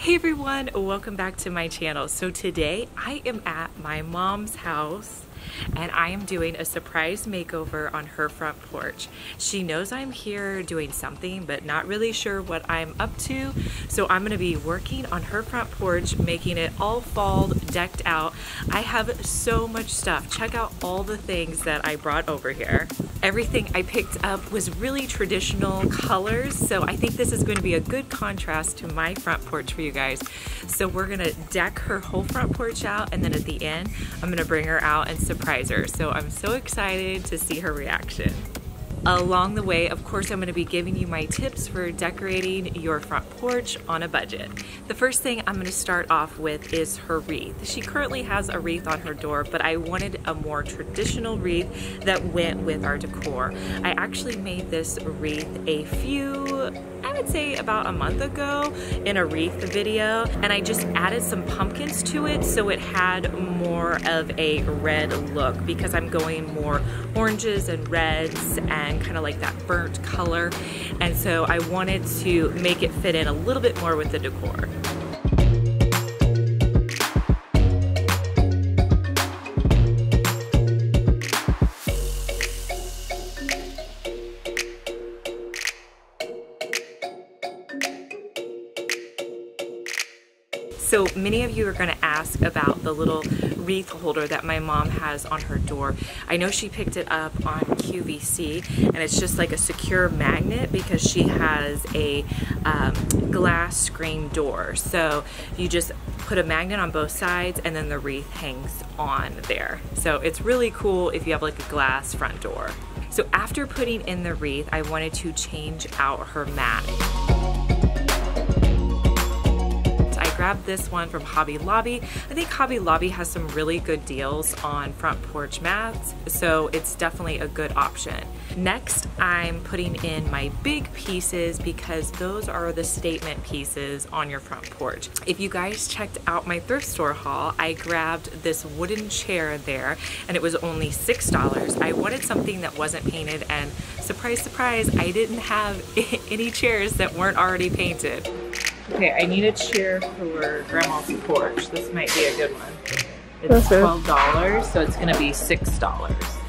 Hey everyone, welcome back to my channel. So today I am at my mom's house and I am doing a surprise makeover on her front porch. She knows I'm here doing something but not really sure what I'm up to so I'm gonna be working on her front porch making it all fall decked out. I have so much stuff. Check out all the things that I brought over here. Everything I picked up was really traditional colors so I think this is going to be a good contrast to my front porch for you guys. So we're gonna deck her whole front porch out and then at the end I'm gonna bring her out and surprise her. So I'm so excited to see her reaction. Along the way, of course, I'm gonna be giving you my tips for decorating your front porch on a budget. The first thing I'm gonna start off with is her wreath. She currently has a wreath on her door, but I wanted a more traditional wreath that went with our decor. I actually made this wreath a few I would say about a month ago in a wreath video and I just added some pumpkins to it so it had more of a red look because I'm going more oranges and reds and kind of like that burnt color and so I wanted to make it fit in a little bit more with the decor. So many of you are gonna ask about the little wreath holder that my mom has on her door. I know she picked it up on QVC and it's just like a secure magnet because she has a um, glass screen door. So you just put a magnet on both sides and then the wreath hangs on there. So it's really cool if you have like a glass front door. So after putting in the wreath, I wanted to change out her mat. Grabbed this one from Hobby Lobby. I think Hobby Lobby has some really good deals on front porch mats, so it's definitely a good option. Next, I'm putting in my big pieces because those are the statement pieces on your front porch. If you guys checked out my thrift store haul, I grabbed this wooden chair there and it was only $6. I wanted something that wasn't painted and surprise, surprise, I didn't have any chairs that weren't already painted. Okay, I need a chair for grandma's porch. This might be a good one. It's $12, so it's gonna be $6.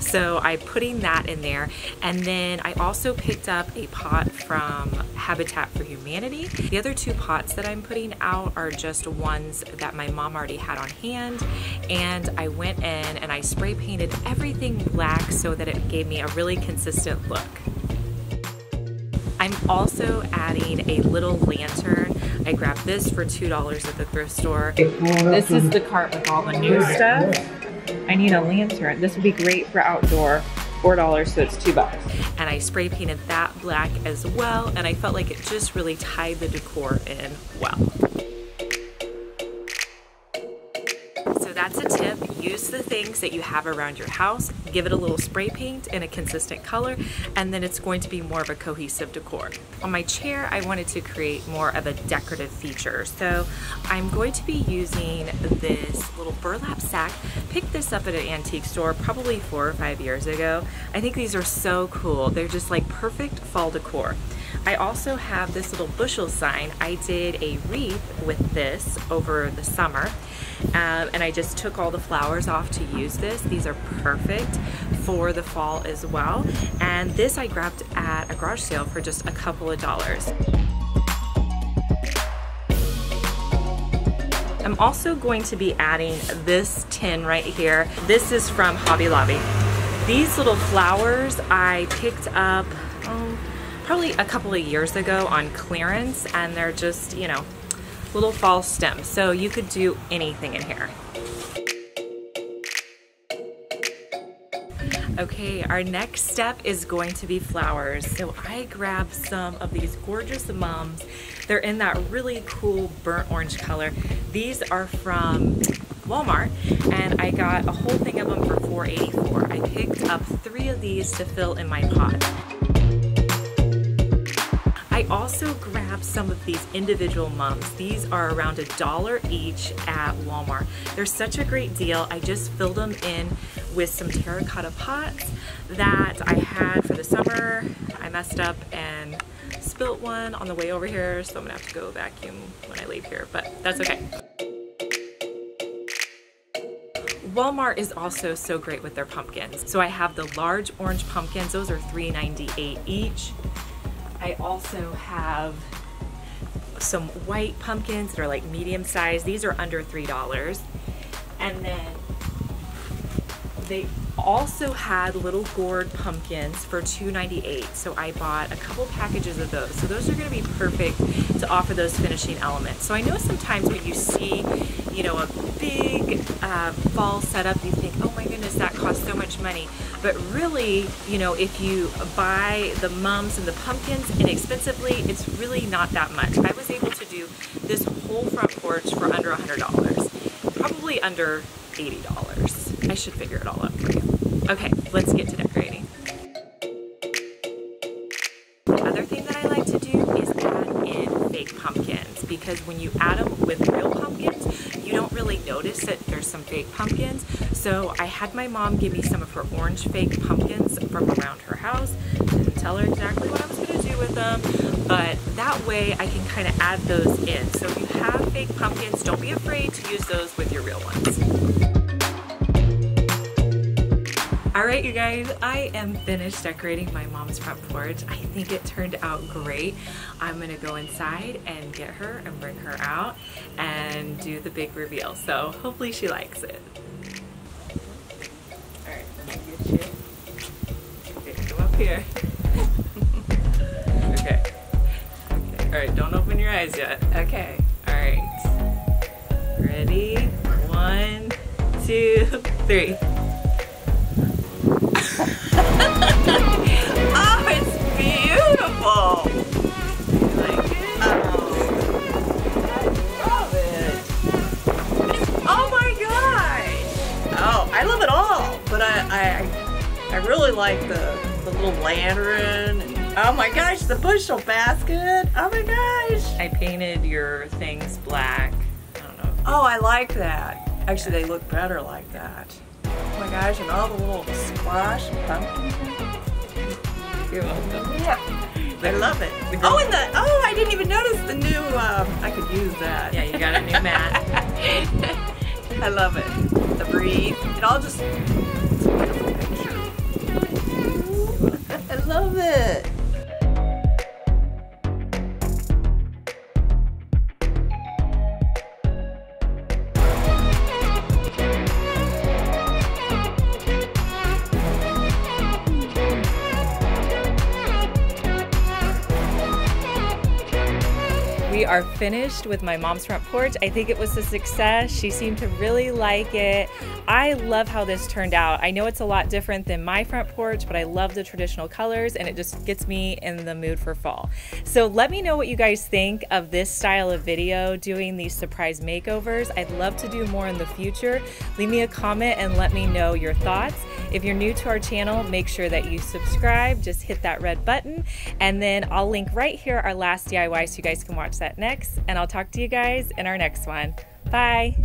So I'm putting that in there. And then I also picked up a pot from Habitat for Humanity. The other two pots that I'm putting out are just ones that my mom already had on hand. And I went in and I spray painted everything black so that it gave me a really consistent look. Also adding a little lantern. I grabbed this for $2 at the thrift store. This is the cart with all the new stuff. I need a lantern. This would be great for outdoor. $4, so it's two bucks. And I spray painted that black as well, and I felt like it just really tied the decor in well. Use the things that you have around your house, give it a little spray paint in a consistent color, and then it's going to be more of a cohesive decor. On my chair, I wanted to create more of a decorative feature. So I'm going to be using this little burlap sack. Picked this up at an antique store probably four or five years ago. I think these are so cool. They're just like perfect fall decor. I also have this little bushel sign. I did a wreath with this over the summer um, and I just took all the flowers off to use this. These are perfect for the fall as well. And this I grabbed at a garage sale for just a couple of dollars. I'm also going to be adding this tin right here. This is from Hobby Lobby. These little flowers I picked up oh, probably a couple of years ago on clearance and they're just, you know, little fall stems. So you could do anything in here. Okay, our next step is going to be flowers. So I grabbed some of these gorgeous mums. They're in that really cool burnt orange color. These are from Walmart and I got a whole thing of them for $4.84. I picked up three of these to fill in my pot. I also grabbed some of these individual mums. These are around a dollar each at Walmart. They're such a great deal. I just filled them in with some terracotta pots that I had for the summer. I messed up and spilt one on the way over here, so I'm gonna have to go vacuum when I leave here, but that's okay. Walmart is also so great with their pumpkins. So I have the large orange pumpkins, those are $3.98 each. I also have some white pumpkins that are like medium size. These are under $3. And then they also had little gourd pumpkins for $2.98. So I bought a couple packages of those. So those are gonna be perfect to offer those finishing elements. So I know sometimes when you see, you know, a big uh, fall setup, you think, oh my goodness, that costs so much money. But really, you know, if you buy the mums and the pumpkins inexpensively, it's really not that much. I was able to do this whole front porch for under $100, probably under $80. I should figure it all out for you. Okay, let's get to decorating. The other thing that I like to do is add in fake pumpkins because when you add them with real pumpkins, you notice that there's some fake pumpkins. So I had my mom give me some of her orange fake pumpkins from around her house. Didn't tell her exactly what I was gonna do with them, but that way I can kind of add those in. So if you have fake pumpkins, don't be afraid to use those with your real ones. All right, you guys, I am finished decorating my mom's front porch. I think it turned out great. I'm gonna go inside and get her and bring her out and do the big reveal. So hopefully she likes it. All right, get you. Okay, come up here. okay. Okay, all right, don't open your eyes yet. Okay, all right. Ready? One, two, three. I, really like the, the little lantern. And, oh my gosh, the bushel basket. Oh my gosh. I painted your things black. I don't know. Oh, I like that. Actually, they look better like that. Oh my gosh, and all the little squash and pumpkins. You're welcome. Yeah. I love it. Oh, and the, oh, I didn't even notice the new, um, I could use that. Yeah, you got a new mat. I love it. The breathe. It all just, We are finished with my mom's front porch. I think it was a success. She seemed to really like it. I love how this turned out. I know it's a lot different than my front porch, but I love the traditional colors and it just gets me in the mood for fall. So let me know what you guys think of this style of video, doing these surprise makeovers. I'd love to do more in the future. Leave me a comment and let me know your thoughts. If you're new to our channel, make sure that you subscribe. Just hit that red button and then I'll link right here our last DIY so you guys can watch that next. And I'll talk to you guys in our next one. Bye.